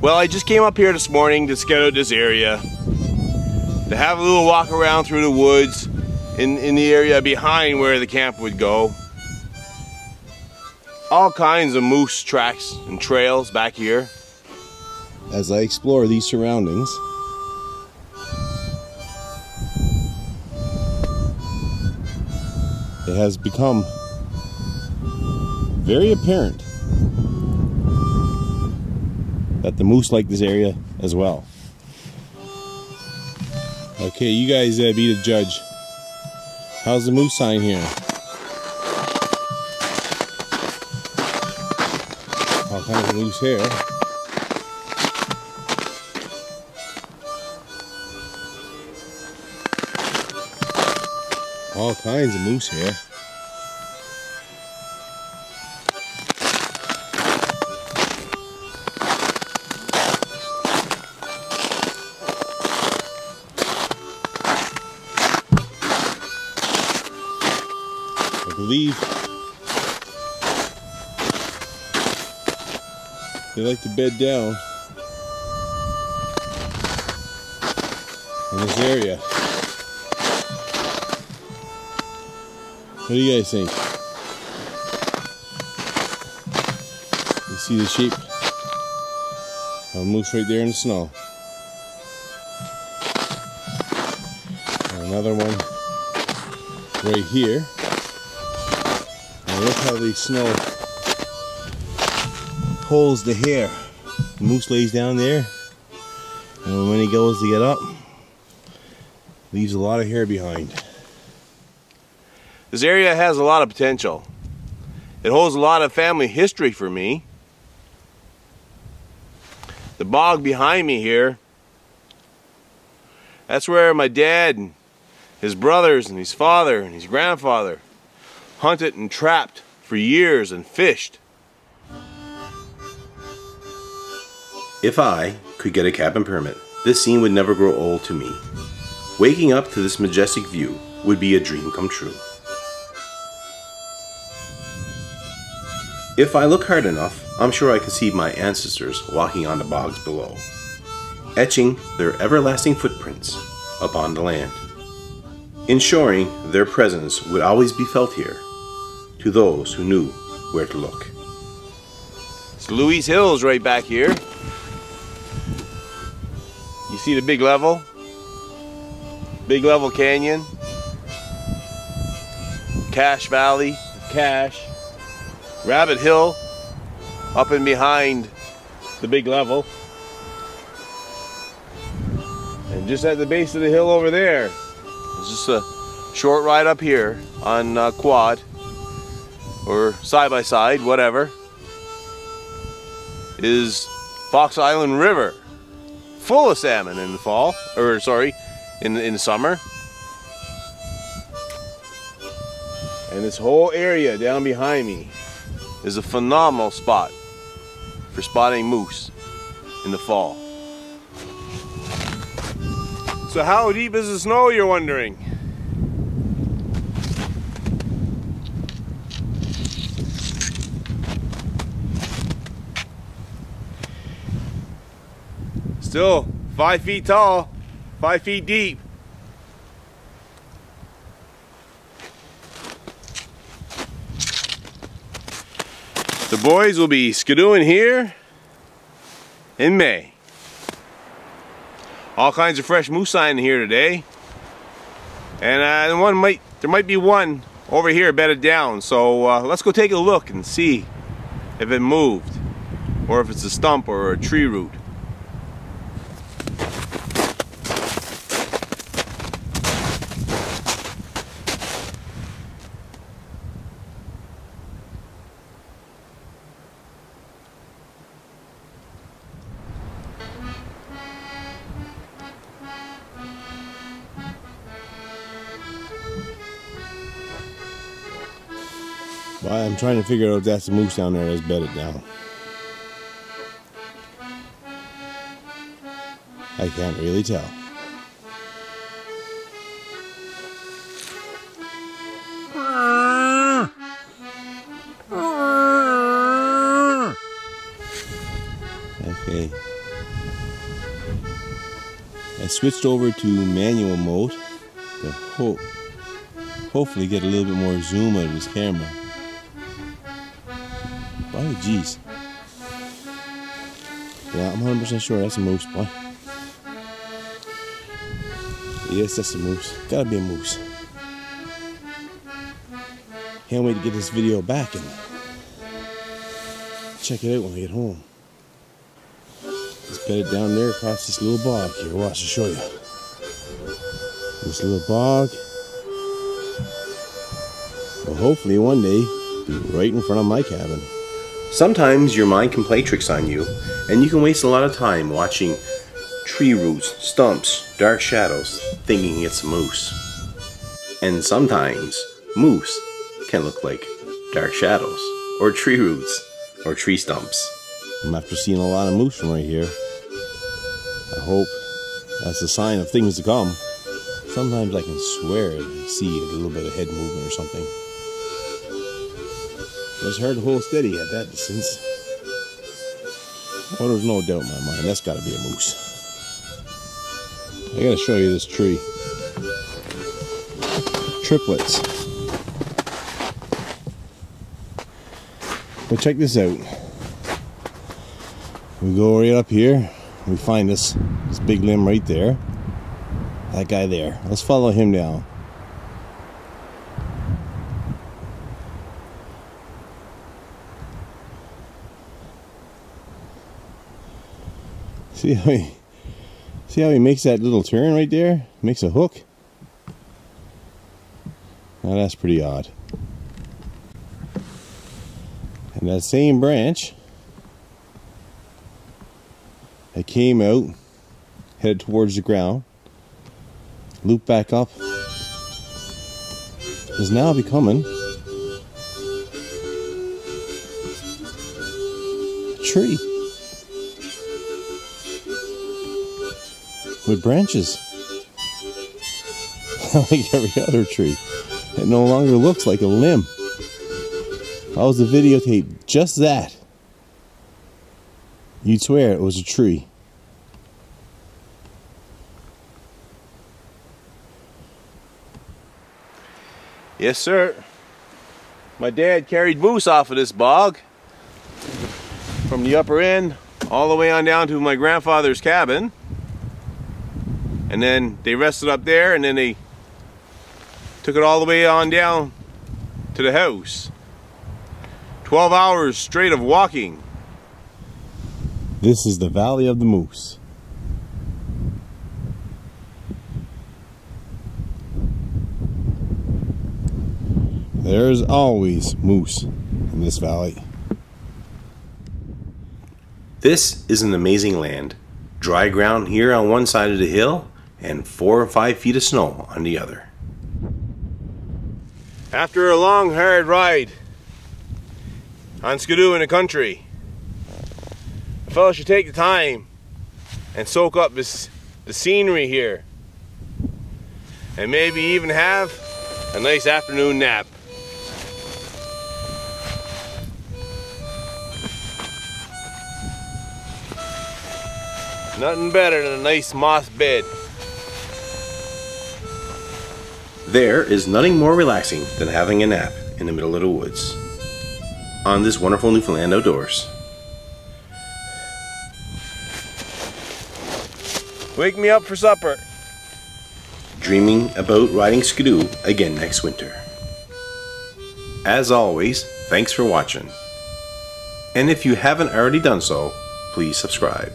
Well, I just came up here this morning to scout out this area. To have a little walk around through the woods in, in the area behind where the camp would go. All kinds of moose tracks and trails back here. As I explore these surroundings. It has become very apparent that the moose like this area as well. Okay, you guys uh, be the judge. How's the moose sign here? All kinds of moose here. All kinds of moose here. I believe they like to bed down in this area. What do you guys think? You see the of a moose right there in the snow. And another one right here. Look how the snow holds the hair. The moose lays down there, and when he goes to get up, leaves a lot of hair behind. This area has a lot of potential. It holds a lot of family history for me. The bog behind me here, that's where my dad and his brothers and his father and his grandfather hunted and trapped for years and fished. If I could get a cabin permit, this scene would never grow old to me. Waking up to this majestic view would be a dream come true. If I look hard enough, I'm sure I can see my ancestors walking on the bogs below, etching their everlasting footprints upon the land, ensuring their presence would always be felt here to those who knew where to look. It's Lewis Hills right back here. You see the big level? Big level canyon. Cache Valley, Cache. Rabbit Hill up and behind the big level. And just at the base of the hill over there, it's just a short ride up here on uh, quad or side by side, whatever, is Fox Island River, full of salmon in the fall, or sorry, in in the summer. And this whole area down behind me is a phenomenal spot for spotting moose in the fall. So how deep is the snow, you're wondering? Still five feet tall, five feet deep. The boys will be skidooing here in May. All kinds of fresh moose sign here today. And uh, one might there might be one over here bedded down. So uh, let's go take a look and see if it moved or if it's a stump or a tree root. Well, I'm trying to figure out if that's the moose down there that's bedded down. I can't really tell. Okay. I switched over to manual mode to hope, hopefully get a little bit more zoom out of this camera. By jeez. Yeah, I'm 100% sure that's a moose, boy. Yes, that's a moose. Gotta be a moose. Can't wait to get this video back and check it out when I get home. Let's bed it down there across this little bog here. Watch, I'll show you. This little bog. Well, hopefully one day, be right in front of my cabin. Sometimes your mind can play tricks on you, and you can waste a lot of time watching tree roots, stumps, dark shadows, thinking it's moose. And sometimes moose can look like dark shadows, or tree roots, or tree stumps. I'm after seeing a lot of moose from right here. I hope that's a sign of things to come. Sometimes I can swear I see a little bit of head movement or something. It's hard to hold steady at that distance. Well, oh, there's no doubt in my mind. That's got to be a moose. I got to show you this tree. Triplets. But check this out. We go right up here. We find this this big limb right there. That guy there. Let's follow him down. See how he see how he makes that little turn right there? Makes a hook. Now that's pretty odd. And that same branch that came out, headed towards the ground, looped back up, is now becoming a tree with branches like every other tree. It no longer looks like a limb. I was to videotape just that, you'd swear it was a tree. Yes, sir. My dad carried moose off of this bog from the upper end all the way on down to my grandfather's cabin. And then they rested up there and then they took it all the way on down to the house. 12 hours straight of walking. This is the Valley of the Moose. There's always moose in this valley. This is an amazing land. Dry ground here on one side of the hill, and four or five feet of snow on the other. After a long, hard ride on Skidoo in the country, a fellow should take the time and soak up this, the scenery here. And maybe even have a nice afternoon nap. Nothing better than a nice moss bed. There is nothing more relaxing than having a nap in the middle of the woods. On this wonderful Newfoundland outdoors. Wake me up for supper. Dreaming about riding skidoo again next winter. As always, thanks for watching. And if you haven't already done so, please subscribe.